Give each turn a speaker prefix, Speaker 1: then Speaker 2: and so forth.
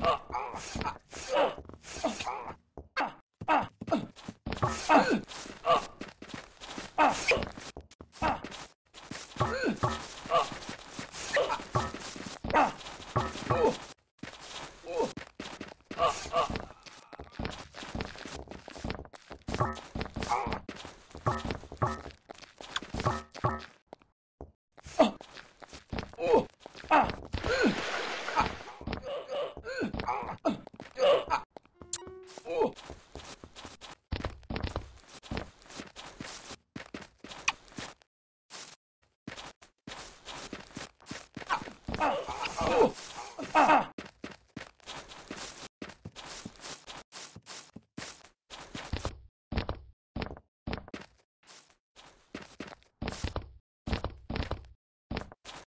Speaker 1: Ah! Oh!